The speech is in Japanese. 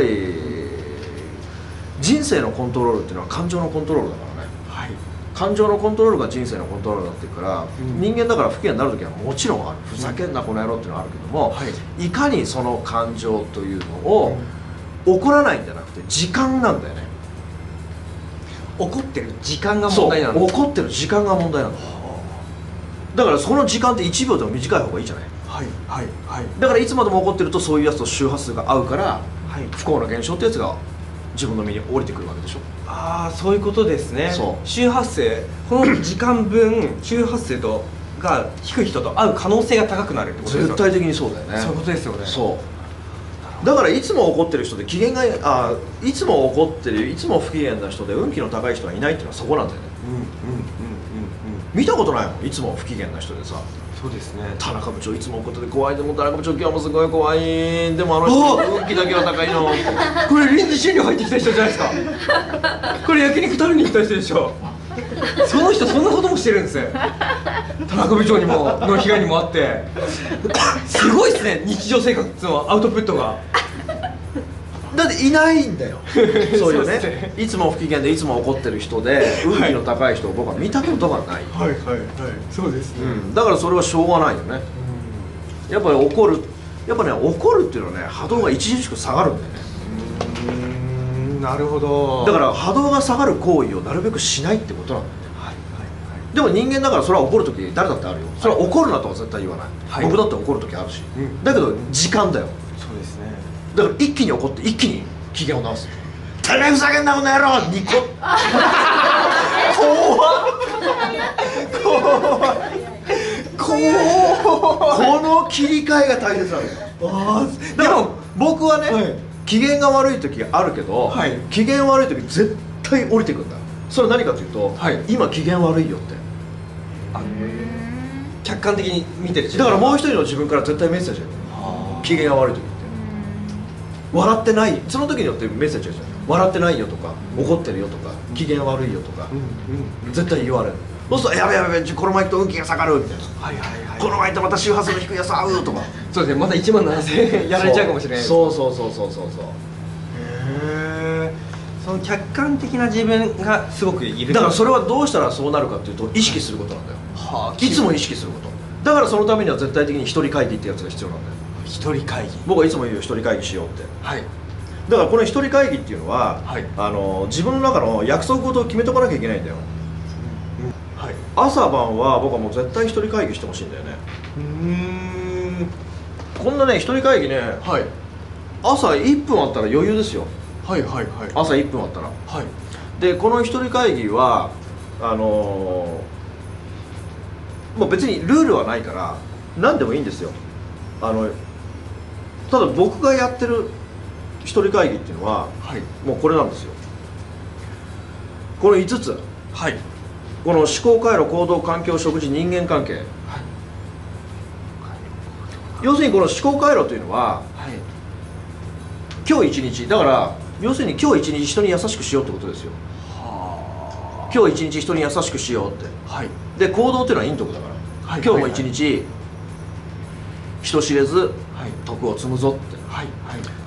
り人生のコントロールっていうのは感情のコントロールだからね。はい。感情のコントロールが人生のコントロールになっていくから、うん。人間だから不機嫌になる時はもちろんある。ふざけんなこの野郎っていうのはあるけども、はい。いかにその感情というのを怒らないんじゃなくて時間なんだよね。怒ってる時間が問題なんです怒ってる時間が問題なんだ。からその時間って1秒でも短い方がいいじゃない。はいはいはい。だからいつまでも怒ってるとそういうやつと周波数が合うからはい不幸な現象ってやつが自分の身に降りてくるわけでしょ。ああそういうことですね。そう。周波数この時間分 周波数とが低い人と会う可能性が高くなるってことですよ絶対的にそうだよね。そういうことですよね。そう。だからいつも怒ってる人で機嫌があいつも怒ってるいつも不機嫌な人で運気の高い人はいないっていうのはそこなんだよね。うんうん見たことないもんいつも不機嫌な人でさ。そうですね。田中部長いつも怒ってて怖いでも田中部長今日もすごい怖い。でもあの人運気だけは高いの。これ臨時診療入ってきた人じゃないですか。これ焼肉食べに来た人でしょ。その人そんなこともしてるんです田中部長にもの被害にもあって。すごいですね日常生活のアウトプットがだっていないんだよ。そういうね。ね。いつも不機嫌でいつも怒ってる人で運気の高い人を僕は見たことがない、はいはいはい。そうですうん、だからそれはしょうがないよね。やっぱり怒るやっぱね怒るっていうのはね波動が著しく下がるんだよね。うんなるほど。だから波動が下がる行為をなるべくしないってことなんだよね。はいはいでも人間だからそれは怒る時誰だってあるよ。それは怒るなとは絶対言わない、はい。僕だって怒る時あるし、うん。だけど時間だよ。そうですねだから一気に怒って一気に機嫌を直す。てめえふざけんなこの野郎！ニコ怖っ。この切り替えが大切なの。よあだから僕はね、はい。機嫌が悪い時あるけど、はい。機嫌悪い時絶対降りてくんだ。それは何かというと、はい。今機嫌悪いよって。あ客観的に見てるだからもう一人の自分から絶対メッセージ。機嫌が悪い時笑ってないその時によってメッセージが来る笑ってないよとか怒ってるよとか機嫌悪いよとかうんうん。絶対言われる。そうすると「やべやべやべこのまま行くと運気が下がる」みたいな。はいはいはい。このまま行ってまた周波数の低いやつ合うとか。そうですねまだ1万7000円やられちゃうかもしれないそうそうそうそうそうそう。へえその客観的な自分がすごくいる。だからそれはどうしたらそうなるかっていうと意識することなんだよ。はあいつも意識すること。だからそのためには絶対的に一人会議ってやつが必要なんだよ一人会議。僕はいつも言うよ一人会議しようって。はい。だからこの一人会議っていうのは、はい。あの自分の中の約束事を決めとかなきゃいけないんだよ。はい。朝晩は僕はもう絶対一人会議してほしいんだよね。うん。こんなね一人会議ねはい。朝1分あったら余裕ですよ。はいはいはい。朝1分あったら。はい。でこの一人会議はあのーもう別にルールはないから何でもいいんですよ。あのただ僕がやってる一人会議っていうのははい。もうこれなんですよ。この5つ。はい。この思考回路行動環境食事人間関係。要するにこの思考回路というのははい。今日一日。だから要するに今日一日人に優しくしようってことですよ。は今日一日人に優しくしようって。あはい。で行動っていうのはいいとこだから、はい。今日も一日、人知れずはい。徳を積むぞって。はい。はい。